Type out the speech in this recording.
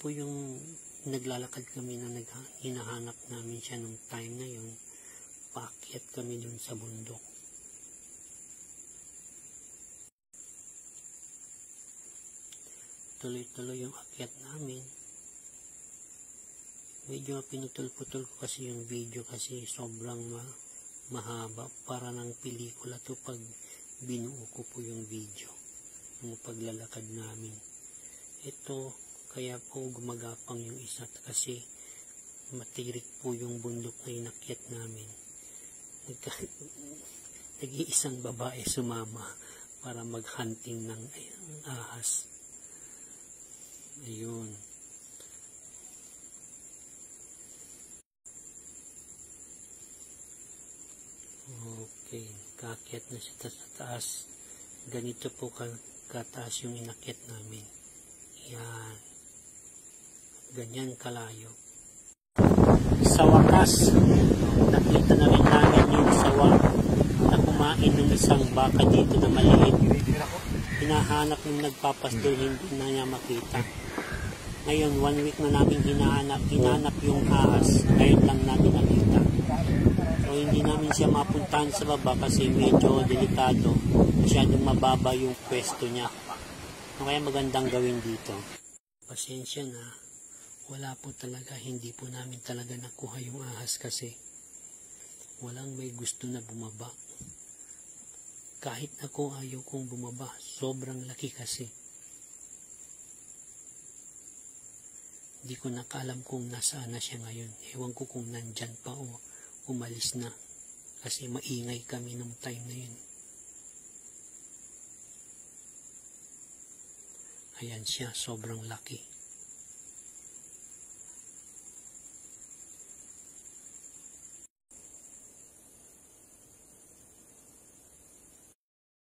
po yung naglalakad kami na hinahanap namin siya nung time na yun. Paakyat kami dun sa bundok. Tuloy-tuloy yung akyat namin. Medyo pinutol-putol ko kasi yung video kasi sobrang ma mahaba para ng pelikula to pag binuo ko po yung video yung paglalakad namin. Ito, kaya po gumagapang yung isa kasi matirik po yung bundok na inakyat namin. Nag-iisang babae sumama para maghunting ng ahas. Ayun. Okay, kakyat na siya sa taas. Ganito po ka, kataas yung inakyat namin. Yan. Ganyan kalayo. Sa wakas, nakita na rin namin yung sawa na kumain ng isang baka dito na maliit. Hinahanap ng nagpapastol, hindi na niya makita. Ngayon, one week na namin hinahanap, hinahanap yung ahas. Ngayon lang namin nakita. So, hindi namin siya mapuntahan sa baba kasi medyo delikado. Masyadong mababa yung pwesto niya. Kaya magandang gawin dito. Pasensya na. Wala po talaga, hindi po namin talaga nakuha yung ahas kasi walang may gusto na bumaba. Kahit ako ayaw kong bumaba, sobrang laki kasi. Hindi ko nakaalam kung nasaan na siya ngayon. Ewan ko kung nandyan pa o umalis na. Kasi maingay kami nung time na yun. Ayan siya, sobrang laki.